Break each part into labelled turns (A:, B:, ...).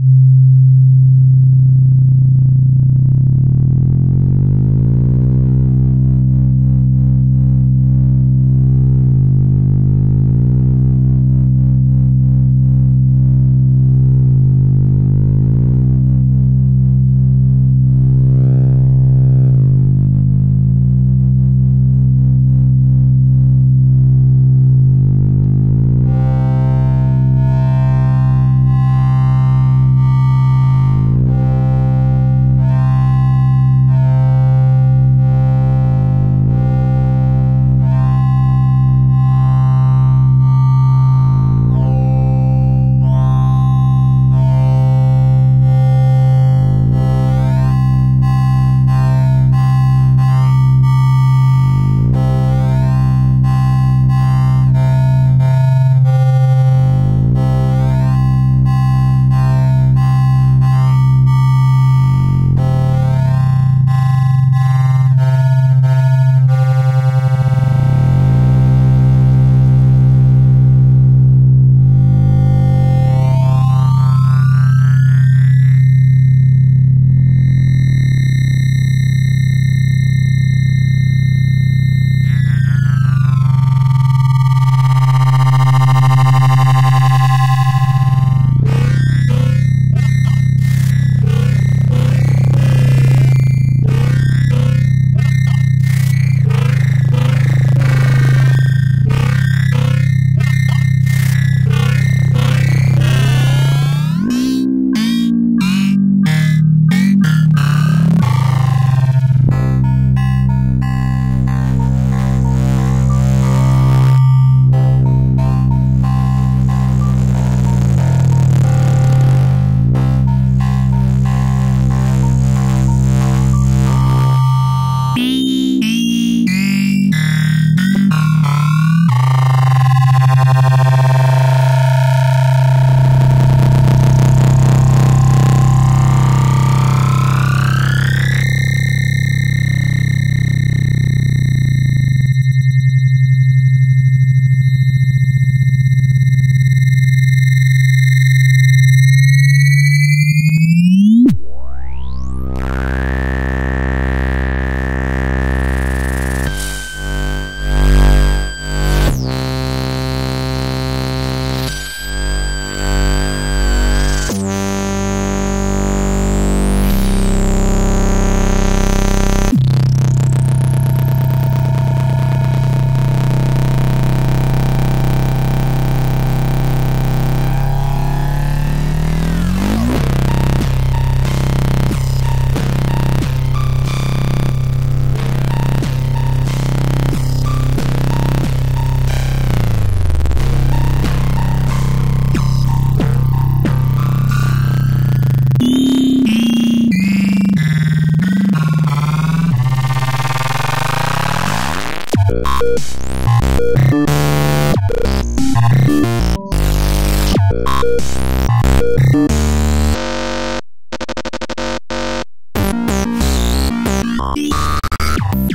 A: you Thank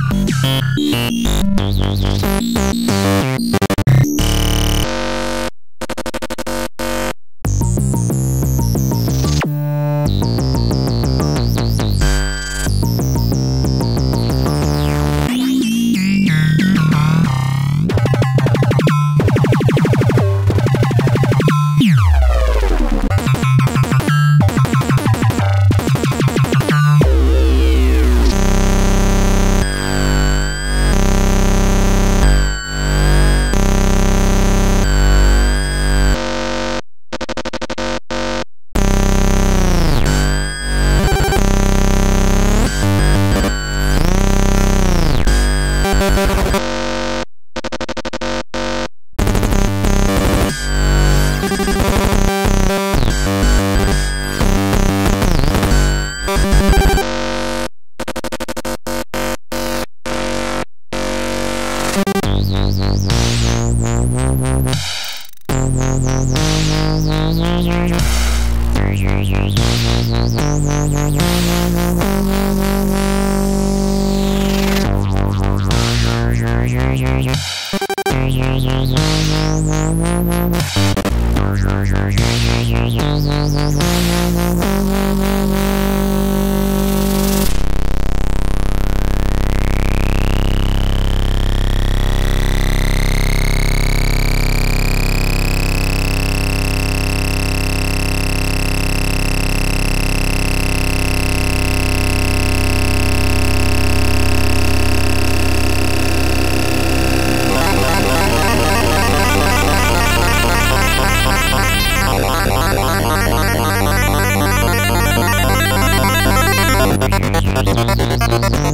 A: you. Thank Thank you.